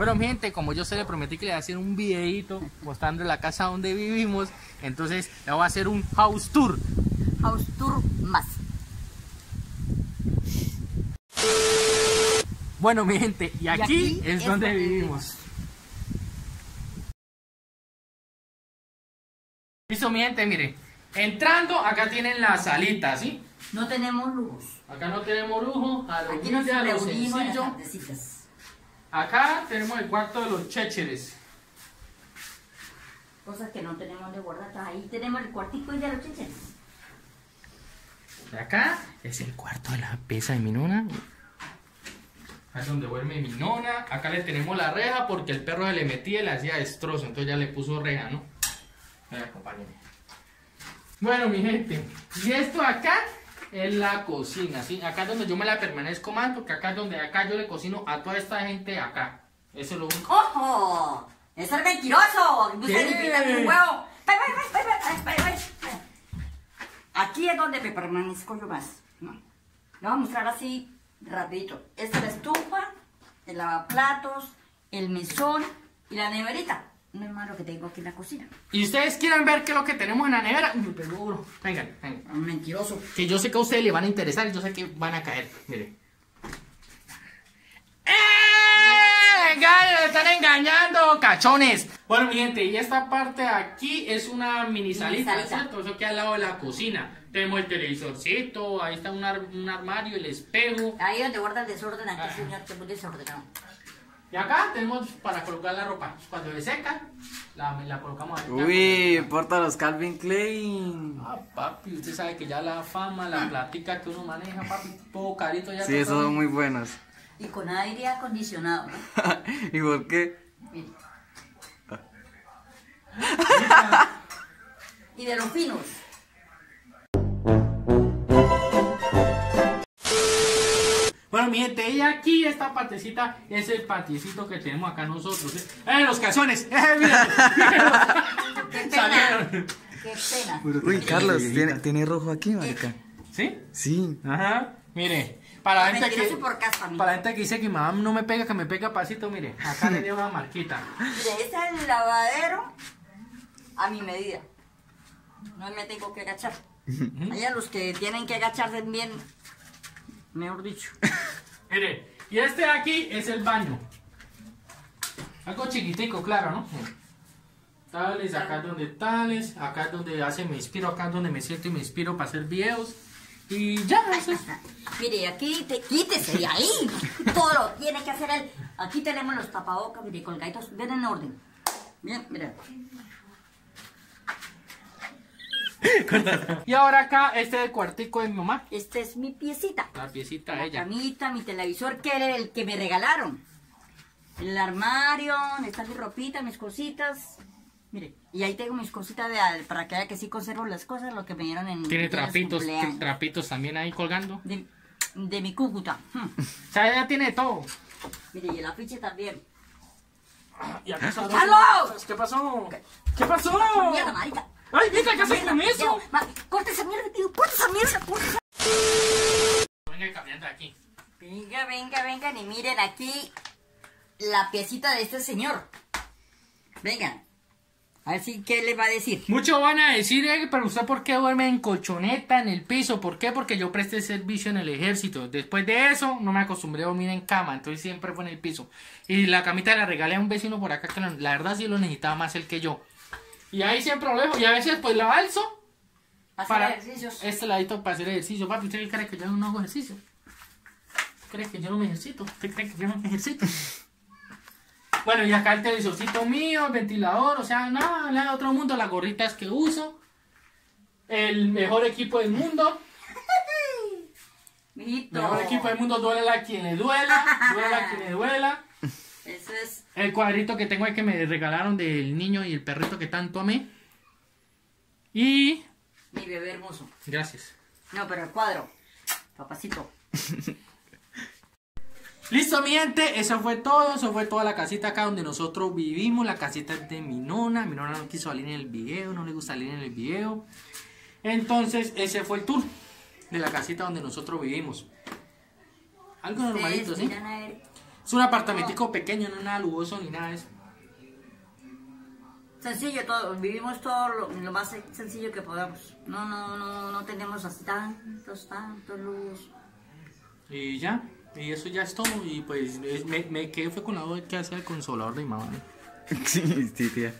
Bueno, mi gente, como yo se le prometí que le iba a hacer un videito mostrando la casa donde vivimos, entonces le voy a hacer un house tour. House tour más. Bueno, mi gente, y aquí, aquí es es donde vivimos. Listo, mi gente, mire. Entrando, acá tienen la salita, ¿sí? No tenemos lujos. Acá no tenemos lujo, a lo Aquí nos reunimos en las. Acá tenemos el cuarto de los chécheres. Cosas que no tenemos de guardar. Ahí tenemos el cuartico y de los chiches. De acá es el cuarto de la pieza de mi nona. Acá es donde duerme mi nona. Acá le tenemos la reja porque el perro se le metía y le hacía destrozo. Entonces ya le puso reja, ¿no? Venga, acompáñenme. Bueno, mi gente. Y esto acá es la cocina, ¿sí? Acá es donde yo me la permanezco más porque acá es donde acá yo le cocino a toda esta gente acá. Eso es lo único. ¡Ojo! ¡Es el mentiroso! ¡Usted un huevo! ¡Ay, ay, ay! Aquí es donde me permanezco yo más. ¿no? Le voy a mostrar así rapidito. Esta es la estufa, el lavaplatos, el mesón y la neverita. No es malo que tengo aquí en la cocina. Y ustedes quieren ver qué es lo que tenemos en la nevera. Uy, pero duro. Vengan, vengan. Mentiroso. Que yo sé que a ustedes le van a interesar y yo sé que van a caer. Mire. ¡Eh! Venga, le están engañando, cachones. Bueno, mi gente, y esta parte de aquí es una mini salita, salita. ¿cierto? Eso queda al lado de la cocina. Tenemos el televisorcito, ahí está un, ar- un armario, el espejo. Ahí donde guarda el desorden, aquí Ah. señor, que muy desordenado. Y acá tenemos para colocar la ropa. Cuando le seca, la, la colocamos ahí. Uy, porta los Calvin Klein. Ah, papi, usted sabe que ya la fama, la platica que uno maneja, papi, todo carito ya. Sí, esos son muy buenos. Y con aire acondicionado, ¿no? ¿Y por qué? Mire. y de los finos. Bueno, mi gente, y aquí esta partecita es el patiecito que tenemos acá nosotros. ¿eh? ¡Eh, los calzones! ¡Eh, mira! ¡Qué pena! ¡Qué pena! Uy, Carlos, ¿tiene, ¿tiene rojo aquí, marica? ¿Sí? Sí. Ajá. Mire, para la gente que... por casa. Para la gente que dice que mi mamá no me pega, que me pega pasito, mire, acá le dio una marquita. Mire, este es el lavadero a mi medida. No me tengo que agachar. Hay a los que tienen que agacharse bien, mejor dicho. Mire, y este de aquí es el baño. Algo chiquitico, claro, ¿no? Tales, acá es donde tales, acá es donde hace, me inspiro, acá es donde me siento y me inspiro para hacer videos. Y ya, eso es. Mire, aquí te quítese de ahí. Todo tiene que hacer él. Aquí tenemos los tapabocas, mire, colgaditos. Ven en orden. Bien, mira. Y ahora acá, este es el cuartico de mi mamá. Esta es mi piecita. La piecita La ella. camita, mi televisor, que era el que me regalaron. El armario, donde está mi ropita, mis cositas. Mire, y ahí tengo mis cositas de, para que vea que sí conservo las cosas, lo que me dieron en Tiene trapitos, tiene trapitos también ahí colgando. de, de mi Cúcuta. Hmm. O sea, ella tiene todo. Mire, y el afiche también. Y acá está- ¡Carlos! ¿Qué pasó? ¿Qué pasó? Mierda, marica. ¡Ay, venga, ¿qué haces con eso? Corta esa mierda, tío. Corta esa mierda. corta esa- Venga, cambiando de aquí. Venga, venga, vengan y miren aquí la piecita de este señor. Vengan. A ver si, ¿qué le va a decir? Muchos van a decir, eh, pero usted por qué duerme en colchoneta, en el piso, ¿por qué? Porque yo presté servicio en el ejército. Después de eso, no me acostumbré a dormir en cama, entonces siempre fue en el piso. Y la camita la regalé a un vecino por acá, que la, la verdad sí lo necesitaba más él que yo. Y ahí siempre lo dejo, y a veces pues la alzo Hacer para ejercicios. este ladito para hacer ejercicio. Papi, ¿usted cree que yo no hago ejercicio? ¿Cree que yo no me ejercito? ¿Usted cree que yo no me ejercito? Bueno, y acá el televisorcito mío, el ventilador, o sea, nada, nada de otro mundo, las gorritas que uso, el mejor equipo del mundo, Mijito. mejor equipo del mundo, duele a quien le duela, duele a quien le duela. Es. El cuadrito que tengo ahí que me regalaron del niño y el perrito que tanto amé. Y... Mi bebé hermoso. Gracias. No, pero el cuadro. Papacito. Listo, mi gente, eso fue todo, eso fue toda la casita acá donde nosotros vivimos, la casita es de mi nona, mi nona no quiso salir en el video, no le gusta salir en el video, entonces ese fue el tour de la casita donde nosotros vivimos. Algo normalito, ¿sí? a ver. Es un apartamentico pequeño, no es nada lujoso ni nada de eso. Sencillo todo, vivimos todo lo, lo más sencillo que podamos. No, no, no, no tenemos así tantos, tantos lujos. Y ya, y eso ya es todo. Y pues es- me, me quedé fue con la duda de qué hacía el consolador de mi mamá. Sí, sí, tía.